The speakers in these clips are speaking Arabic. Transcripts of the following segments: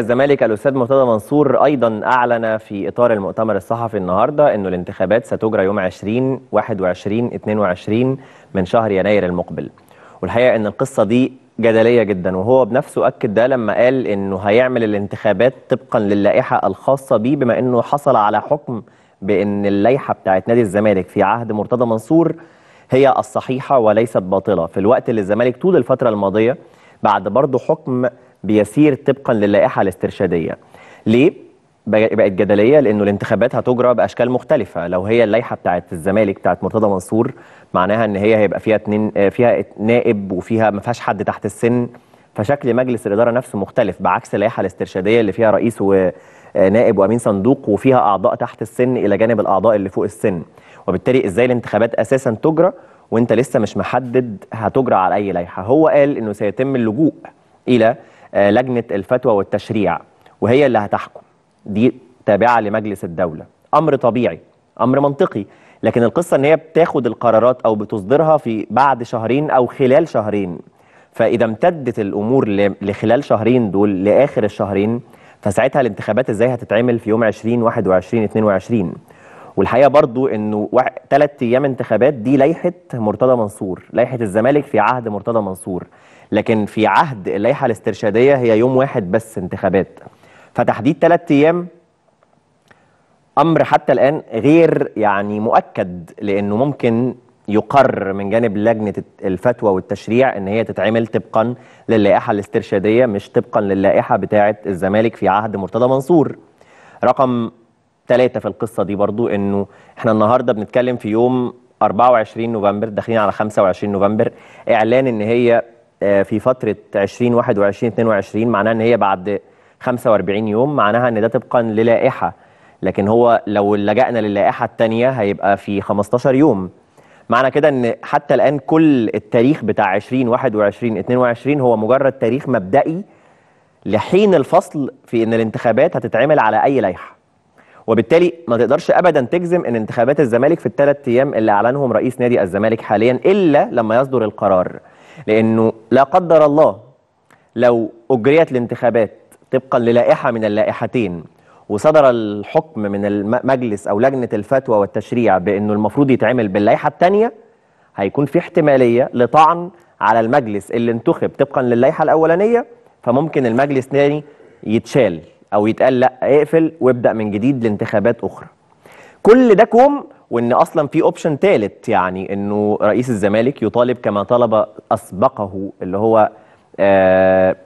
الزمالك الأستاذ مرتضى منصور أيضا أعلن في إطار المؤتمر الصحفي النهارده إنه الانتخابات ستجرى يوم 20 21 22 من شهر يناير المقبل. والحقيقة إن القصة دي جدلية جدا وهو بنفسه أكد ده لما قال إنه هيعمل الانتخابات طبقا للائحة الخاصة بيه بما إنه حصل على حكم بإن اللائحة بتاعت نادي الزمالك في عهد مرتضى منصور هي الصحيحة وليست باطلة. في الوقت اللي الزمالك طول الفترة الماضية بعد برضه حكم بيسير طبقا للائحة الاسترشادية. ليه؟ بقت جدلية لأنه الانتخابات هتجرى بأشكال مختلفة، لو هي اللائحة بتاعت الزمالك بتاعت مرتضى منصور معناها إن هي هيبقى فيها اتنين فيها نائب وفيها ما فيهاش حد تحت السن فشكل مجلس الإدارة نفسه مختلف بعكس اللائحة الاسترشادية اللي فيها رئيس ونائب وأمين صندوق وفيها أعضاء تحت السن إلى جانب الأعضاء اللي فوق السن، وبالتالي إزاي الانتخابات أساسا تجرى وأنت لسه مش محدد هتجرى على أي لائحة، هو قال إنه سيتم اللجوء إلى لجنة الفتوى والتشريع وهي اللي هتحكم. دي تابعة لمجلس الدولة. أمر طبيعي أمر منطقي. لكن القصة إن هي بتاخد القرارات أو بتصدرها في بعد شهرين أو خلال شهرين. فإذا امتدت الأمور لخلال شهرين دول لآخر الشهرين فساعتها الانتخابات إزاي هتتعمل في يوم 20 21 22 والحقيقة برضو إنه ثلاث أيام انتخابات دي لائحة مرتضى منصور لائحة الزمالك في عهد مرتضى منصور لكن في عهد اللائحة الاسترشادية هي يوم واحد بس انتخابات. فتحديد ثلاث أيام أمر حتى الآن غير يعني مؤكد لأنه ممكن يقر من جانب لجنة الفتوى والتشريع إن هي تتعمل طبقا للائحة الاسترشادية مش طبقا للائحة بتاعة الزمالك في عهد مرتضى منصور. رقم ثلاثة في القصة دي برضو إنه إحنا النهاردة بنتكلم في يوم 24 نوفمبر داخلين على 25 نوفمبر. إعلان إن هي في فترة 20 21 22 معناها إن هي بعد 45 يوم معناها إن ده طبقا للائحة. لكن هو لو لجأنا للائحة الثانية هيبقى في 15 يوم. معنى كده إن حتى الآن كل التاريخ بتاع 20 21 22 هو مجرد تاريخ مبدئي لحين الفصل في إن الانتخابات هتتعمل على أي لائحة. وبالتالي ما تقدرش ابدا تجزم إن انتخابات الزمالك في الثلاث أيام اللي أعلنهم رئيس نادي الزمالك حاليا إلا لما يصدر القرار. لأنه لا قدر الله لو أجريت الانتخابات طبقا للائحة من اللائحتين وصدر الحكم من المجلس أو لجنة الفتوى والتشريع بأنه المفروض يتعمل باللائحة الثانية هيكون في احتمالية لطعن على المجلس اللي انتخب طبقا للائحة الأولانية فممكن المجلس تاني يتشال. أو يتقال لأ اقفل وابدأ من جديد لانتخابات أخرى. كل ده كوم وإن أصلا في option ثالث يعني إنه رئيس الزمالك يطالب كما طلب أسبقه اللي هو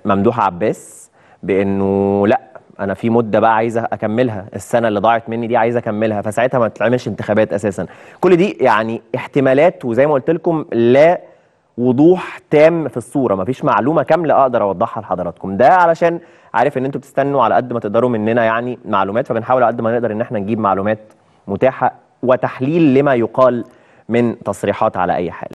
ممدوح عباس بإنه لأ أنا في مدة بقى عايزه أكملها السنة اللي ضاعت مني دي عايزه أكملها فساعتها ما تتعملش انتخابات أساسا. كل دي يعني احتمالات وزي ما قلت لكم لا وضوح تام في الصورة. مفيش معلومة كاملة أقدر أوضحها لحضراتكم. ده علشان عارف إن أنتوا بتستنوا على قد ما تقدروا مننا يعني معلومات فبنحاول على قد ما نقدر إن إحنا نجيب معلومات متاحة وتحليل لما يقال من تصريحات على أي حال.